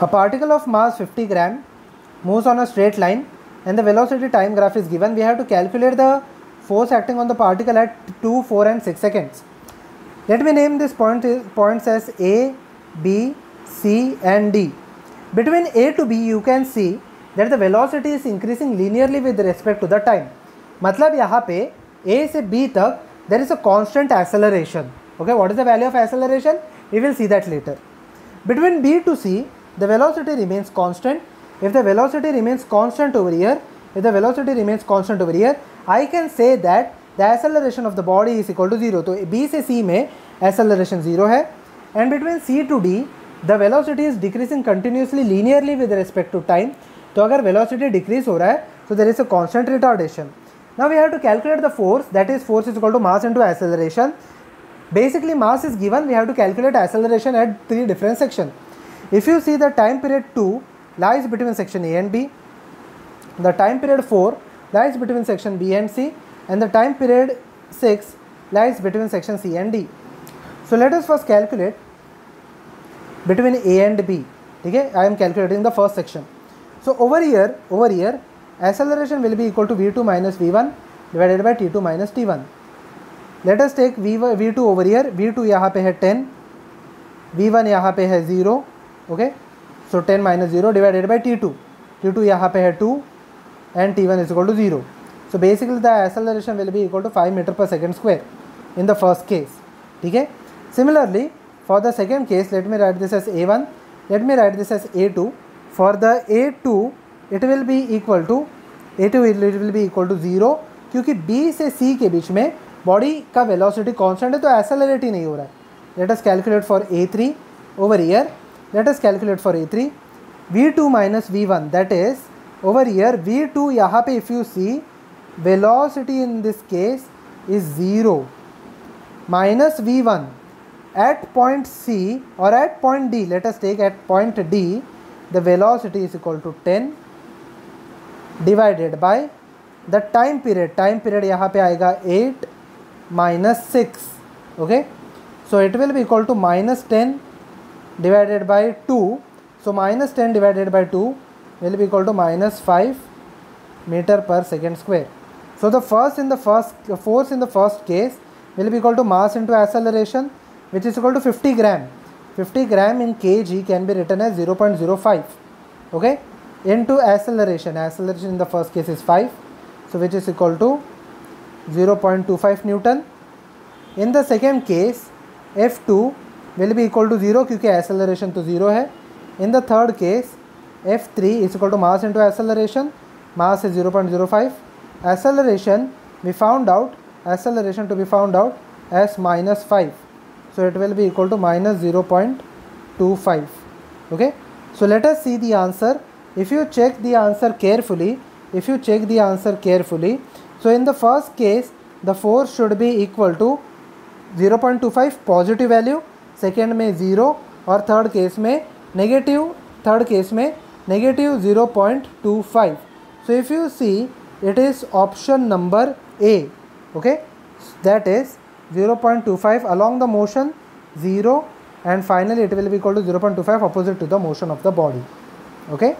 A particle of mass 50 gram moves on a straight line and the velocity time graph is given. We have to calculate the force acting on the particle at 2, 4 and 6 seconds. Let me name these point, points as A, B, C and D. Between A to B you can see that the velocity is increasing linearly with respect to the time. मतलब यहाँ पे A से B तक there is a constant acceleration. Okay, what is the value of acceleration? We will see that later. Between B to C, the velocity remains constant. If the velocity remains constant over here, if the velocity remains constant over here, I can say that the acceleration of the body is equal to zero. तो B से C में acceleration zero है and between C to D the velocity is decreasing continuously linearly with respect to time. तो अगर velocity decrease हो रहा है so there is a constant retardation. Now we have to calculate the force that is force is equal to mass into acceleration. Basically mass is given we have to calculate acceleration at three different sections. If you see the time period 2 lies between section A and B, the time period 4 lies between section B and C and the time period 6 lies between section C and D. So let us first calculate between A and B. Okay, I am calculating the first section. So over here, over here, acceleration will be equal to v2 minus v1 divided by t2 minus t1. Let us take v v2 over here. v2 यहाँ पे है 10, v1 यहाँ पे है 0. okay? So ten minus zero divided by T two T two यहाँ पे है two and T one is equal to zero so basically the acceleration will be equal to five metre per second square in the first case ठीक है? Similarly for the second case let me write this as A one let me write this as A two for the A two it will be equal to A two it will be equal to zero क्योंकि B से C के बीच में body का velocity constant है तो accelerate ही नहीं हो रहा है। Let us calculate for A three over year late us calculate for A3 V2 minus V1 that is over here V2 यहाँ पे if you see velocity in this case is 0 minus V1 at point C or at point D let us take at point D the velocity is equal to 10 divided by the time period time period यहाँ पे आएगा 8 minus 6 okay so it will be equal to minus 10 divided by 2 so minus 10 divided by 2 will be equal to minus 5 meter per second square. So the first in the first force in the first case will be equal to mass into acceleration which is equal to 50 gram. 50 gram in kg can be written as 0.05 okay? Into acceleration. Acceleration in the first case is 5 so which is equal to 0.25 newton. In the second case f2 will be equal to 0 क्योंकि acceleration तो 0 है in the third case f3 is equal to mass into acceleration mass is 0.05 acceleration we found out acceleration to be found out as minus 5 so it will be equal to minus 0.25 okay so let us see the answer if you check the answer carefully if you check the answer carefully so in the first case the force should be equal to 0.25 positive value Second में zero और third case में negative, third case में negative zero point two five so if you see it is option number A okay that is zero point two five along the motion zero and finally it will be called to zero point two five opposite to the motion of the body okay?